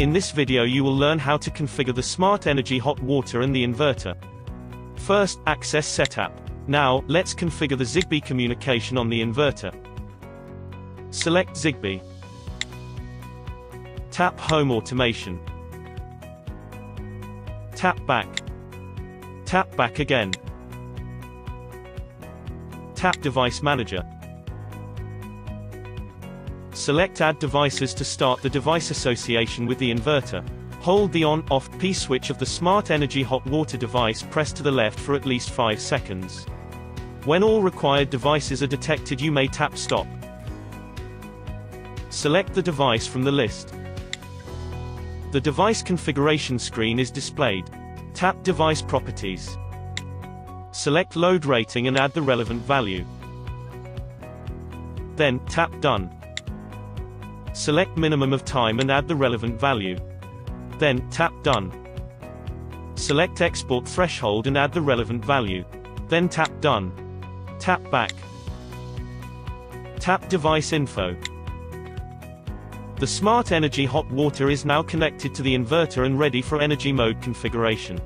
In this video you will learn how to configure the Smart Energy hot water and the inverter. First, access setup. Now, let's configure the Zigbee communication on the inverter. Select Zigbee. Tap Home Automation. Tap back. Tap back again. Tap Device Manager. Select Add Devices to start the device association with the inverter. Hold the on-off P switch of the Smart Energy hot water device pressed to the left for at least 5 seconds. When all required devices are detected you may tap Stop. Select the device from the list. The device configuration screen is displayed. Tap Device Properties. Select Load Rating and add the relevant value. Then, tap Done. Select minimum of time and add the relevant value. Then, tap Done. Select Export Threshold and add the relevant value. Then tap Done. Tap Back. Tap Device Info. The Smart Energy hot water is now connected to the inverter and ready for energy mode configuration.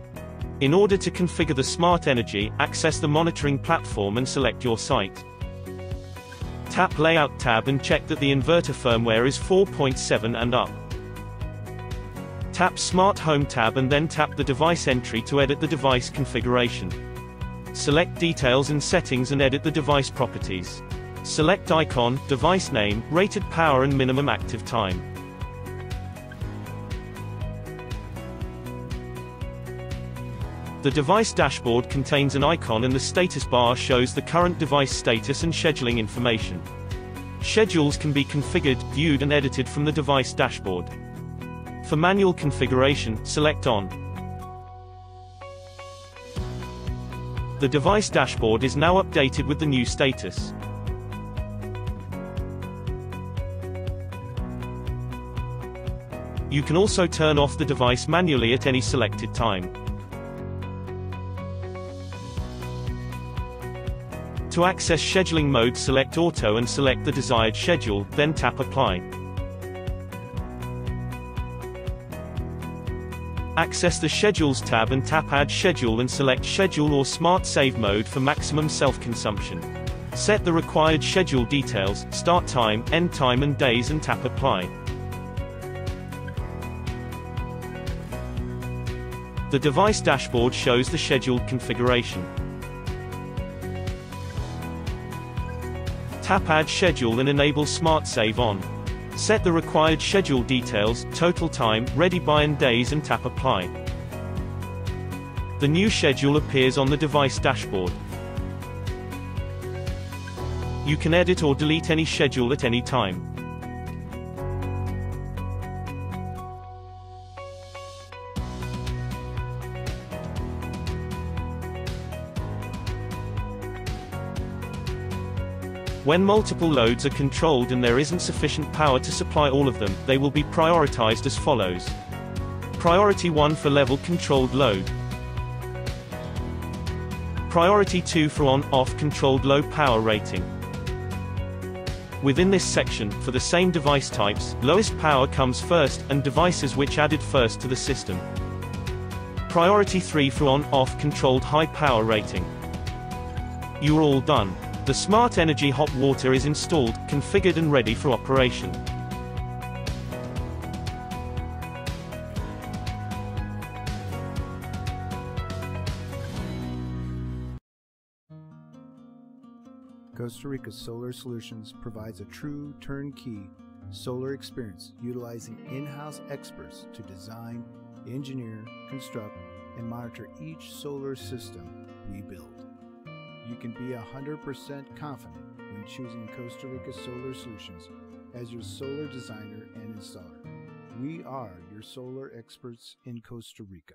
In order to configure the Smart Energy, access the monitoring platform and select your site. Tap Layout tab and check that the inverter firmware is 4.7 and up. Tap Smart Home tab and then tap the device entry to edit the device configuration. Select Details and Settings and edit the device properties. Select Icon, Device Name, Rated Power and Minimum Active Time. The device dashboard contains an icon and the status bar shows the current device status and scheduling information. Schedules can be configured, viewed and edited from the device dashboard. For manual configuration, select On. The device dashboard is now updated with the new status. You can also turn off the device manually at any selected time. To access scheduling mode select Auto and select the desired schedule, then tap Apply. Access the Schedules tab and tap Add Schedule and select Schedule or Smart Save mode for maximum self-consumption. Set the required schedule details, start time, end time and days and tap Apply. The device dashboard shows the scheduled configuration. Tap Add Schedule and enable Smart Save on. Set the required schedule details, total time, ready by and days and tap Apply. The new schedule appears on the device dashboard. You can edit or delete any schedule at any time. When multiple loads are controlled and there isn't sufficient power to supply all of them, they will be prioritized as follows. Priority 1 for level controlled load. Priority 2 for on-off controlled low power rating. Within this section, for the same device types, lowest power comes first, and devices which added first to the system. Priority 3 for on-off controlled high power rating. You are all done. The Smart Energy hot water is installed, configured and ready for operation. Costa Rica Solar Solutions provides a true turnkey solar experience utilizing in-house experts to design, engineer, construct, and monitor each solar system we build you can be 100% confident when choosing Costa Rica Solar Solutions as your solar designer and installer. We are your solar experts in Costa Rica.